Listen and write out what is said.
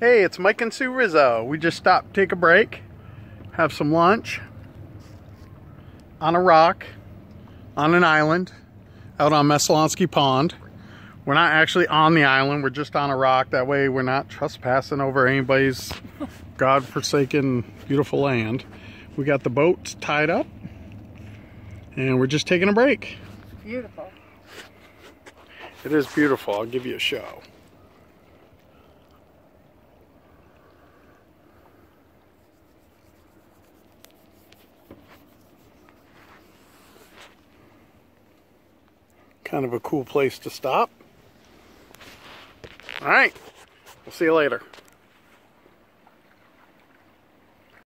Hey, it's Mike and Sue Rizzo. We just stopped take a break, have some lunch on a rock, on an island, out on Messalonskee Pond. We're not actually on the island, we're just on a rock. That way we're not trespassing over anybody's God-forsaken beautiful land. We got the boat tied up and we're just taking a break. Beautiful. It is beautiful. I'll give you a show. Kind of a cool place to stop. All right. We'll see you later.